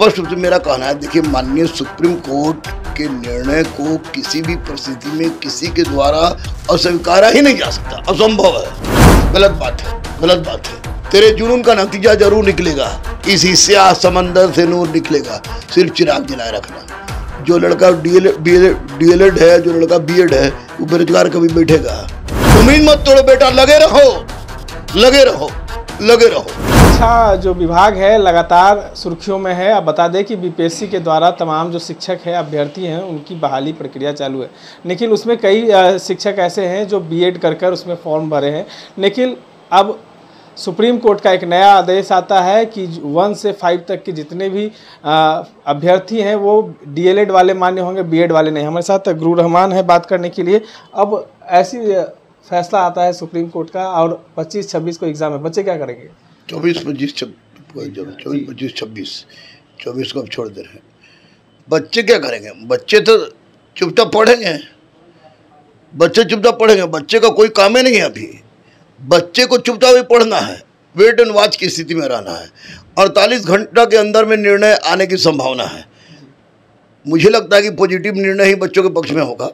स्पष्ट रूप से मेरा कहना है, देखिए, माननीय सुप्रीम कोर्ट के निर्णय को किसी भी परिस्थिति में किसी के द्वारा अस्वीकारा ही नहीं जा सकता। असंभव है। गलत बात है, गलत बात है। तेरे जुनून का नतीजा ज़रूर निकलेगा। इस हिस्सा समंदर से नूर निकलेगा। सिर्फ़ चिराग जलाए रखना। जो लड़का डीएलएड है, जो लड़का बीएड है, वो बेरोजगार कभी बैठेगा। उम्मीद मत तोड़ो बेटा, लगे रहो। लगे रहो लगे रहो। अच्छा जो विभाग है, लगातार सुर्खियों में है। अब बता दें कि बीपीएससी के द्वारा तमाम जो शिक्षक हैं, अभ्यर्थी हैं, उनकी बहाली प्रक्रिया चालू है। लेकिन उसमें कई शिक्षक ऐसे हैं जो बीएड कर कर उसमें फॉर्म भरे हैं। लेकिन अब सुप्रीम कोर्ट का एक नया आदेश आता है कि वन से फाइव तक के जितने भी अभ्यर्थी हैं, वो डीएलएड वाले मान्य होंगे बीएड वाले नहीं। हमारे साथ गुरु रहमान है बात करने के लिए। अब ऐसी फैसला आता है सुप्रीम कोर्ट का और 25-26 को एग्ज़ाम है। बच्चे क्या करेंगे? चौबीस पच्चीस चौबीस पच्चीस छब्बीस। चौबीस को अब छोड़ दे रहे हैं। बच्चे क्या करेंगे? बच्चे तो चुपचाप पढ़ेंगे। बच्चे चुपचाप पढ़ेंगे। बच्चे का कोई काम ही नहीं है अभी। बच्चे को चुपचाप ही पढ़ना है। वेट एंड वॉच की स्थिति में रहना है। अड़तालीस घंटा के अंदर में निर्णय आने की संभावना है। मुझे लगता है कि पॉजिटिव निर्णय ही बच्चों के पक्ष में होगा।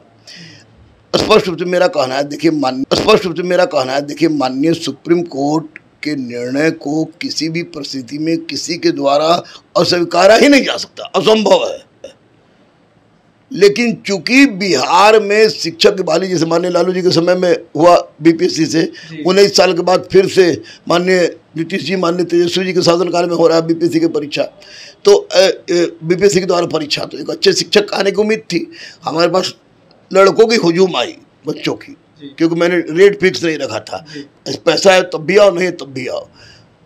स्पष्ट रूप से मेरा कहना है देखिए मान्य स्पष्ट रूप से मेरा कहना है देखिए माननीय सुप्रीम कोर्ट के निर्णय को किसी भी परिस्थिति में किसी के द्वारा अस्वीकारा ही नहीं जा सकता असंभव है। लेकिन चूँकि बिहार में शिक्षक की बहाली जैसे माननीय लालू जी के समय में हुआ बीपीएससी से उन्नीस साल के बाद फिर से माननीय नीतीश जी माननीय तेजस्वी जी के शासनकाल में हो रहा है बीपीएससी की परीक्षा। तो बीपीएससी के द्वारा परीक्षा तो एक अच्छे शिक्षक आने की उम्मीद थी। हमारे पास लड़कों की हजूम आई बच्चों की। क्योंकि मैंने रेट फिक्स नहीं रखा था। पैसा है तब भी आओ नहीं तब भी आओ।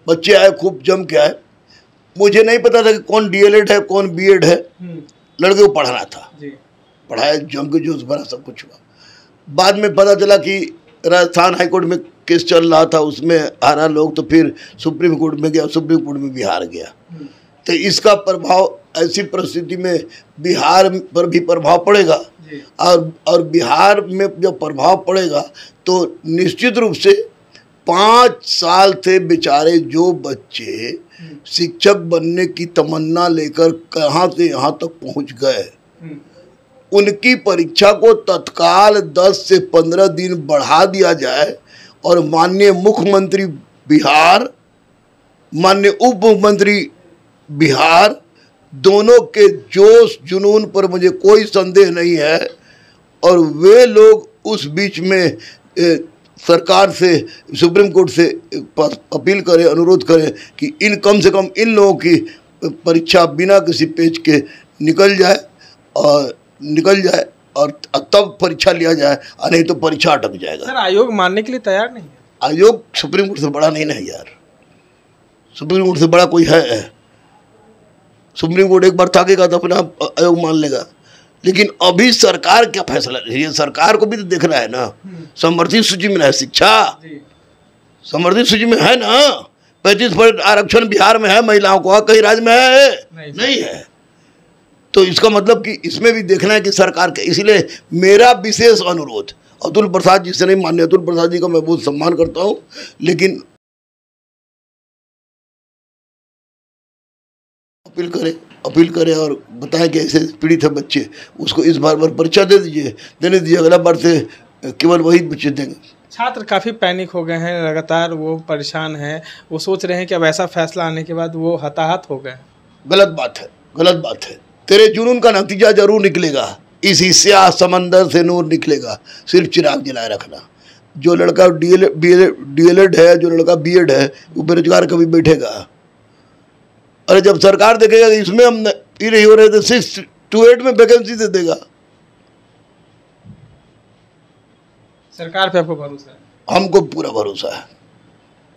बच्चे आए खूब जम के आए। मुझे नहीं पता था कि कौन डीएलएड है कौन बीएड है। लड़के को पढ़ाना था। पढ़ाया जम के जोश भरा सब कुछ हुआ। बाद में पता चला कि राजस्थान हाईकोर्ट में केस चल रहा था उसमें हारा लोग तो फिर सुप्रीम कोर्ट में गया सुप्रीम कोर्ट में बिहार गया। तो इसका प्रभाव ऐसी परिस्थिति में बिहार पर भी प्रभाव पड़ेगा। और और बिहार में जब प्रभाव पड़ेगा तो निश्चित रूप से पाँच साल से बेचारे जो बच्चे शिक्षक बनने की तमन्ना लेकर कहाँ से यहाँ तक पहुँच गए उनकी परीक्षा को तत्काल 10 से 15 दिन बढ़ा दिया जाए और माननीय मुख्यमंत्री बिहार माननीय उप मुख्यमंत्री बिहार दोनों के जोश जुनून पर मुझे कोई संदेह नहीं है। और वे लोग उस बीच में ए, सरकार से सुप्रीम कोर्ट से अपील करें अनुरोध करें कि इन कम से कम इन लोगों की परीक्षा बिना किसी पेज के निकल जाए और निकल जाए और तब परीक्षा लिया जाए और नहीं तो परीक्षा अटक जाएगा। सर आयोग मानने के लिए तैयार नहीं है? आयोग सुप्रीम कोर्ट से बड़ा नहीं है यार। सुप्रीम कोर्ट से बड़ा कोई है। सुप्रीम कोर्ट एक बार थाकेगा तो अपना आयोग मान लेगा। लेकिन अभी सरकार क्या फैसला ये सरकार को भी तो देखना है ना। समर्थित सूची में है शिक्षा। समर्थित सूची में है ना। पैंतीस परसेंट आरक्षण बिहार में है महिलाओं को कई राज्य में है। नहीं, नहीं है। तो इसका मतलब कि इसमें भी देखना है कि सरकार के इसलिए मेरा विशेष अनुरोध अतुल प्रसाद जी से नहीं मान्य अतुल प्रसाद जी का मैं बहुत सम्मान करता हूँ। लेकिन अपील करें अपील करें और बताएँ कि ऐसे पीड़ित है बच्चे उसको इस बार बार परीक्षा दे दीजिए देने दीजिए अगला बार से केवल वही बच्चे देंगे। छात्र काफ़ी पैनिक हो गए हैं लगातार वो परेशान हैं वो सोच रहे हैं कि अब ऐसा फैसला आने के बाद वो हताहत हो गए। गलत बात है गलत बात है। तेरे जुनून का नतीजा ज़रूर निकलेगा इस हिस्सा समंदर से नूर निकलेगा सिर्फ़ चिराग जलाए रखना। जो लड़का डी डीएलएड है जो लड़का बीएड है वो बेरोजगार कभी बैठेगा। अरे जब सरकार देखेगा इसमें हम ये नहीं हो रहे तो सिक्स टू एट में वैकेंसी दे देगा। सरकार पे आपको भरोसा है? हमको पूरा भरोसा है।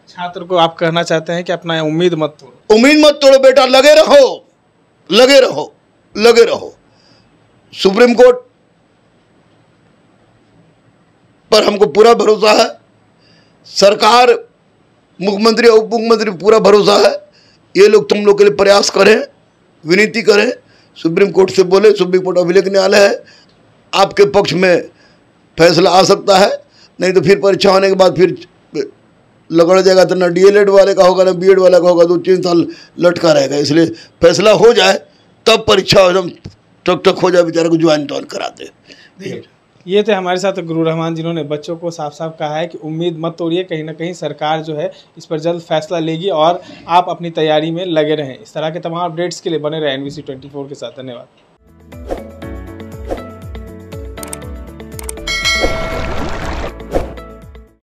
छात्र को आप कहना चाहते हैं कि अपना उम्मीद मत तोड़ो। उम्मीद मत तोड़ो बेटा लगे रहो लगे रहो लगे रहो। सुप्रीम कोर्ट पर हमको पूरा भरोसा है। सरकार मुख्यमंत्री और उप मुख्यमंत्री पूरा भरोसा है। ये लोग तुम लोग के लिए प्रयास करें, विनती करें। सुप्रीम कोर्ट से बोले, सुप्रीम कोर्ट अभिलेख न्यायालय है। आपके पक्ष में फैसला आ सकता है, नहीं तो फिर परीक्षा होने के बाद फिर लगड़ जाएगा तो ना डीएलएड वाले का होगा, ना बीएड वाले का होगा, दो तीन साल लटका रहेगा। इसलिए फैसला हो जाए, तब परीक्षा एकदम टक टक हो जाए, बेचारे को ज्वाइन तो कराते ये थे हमारे साथ गुरु रहमान जिन्होंने बच्चों को साफ़ साफ़ कहा है कि उम्मीद मत तोड़िए, कहीं ना कहीं सरकार जो है इस पर जल्द फैसला लेगी और आप अपनी तैयारी में लगे रहें। इस तरह के तमाम अपडेट्स के लिए बने रहें एन के साथ। धन्यवाद।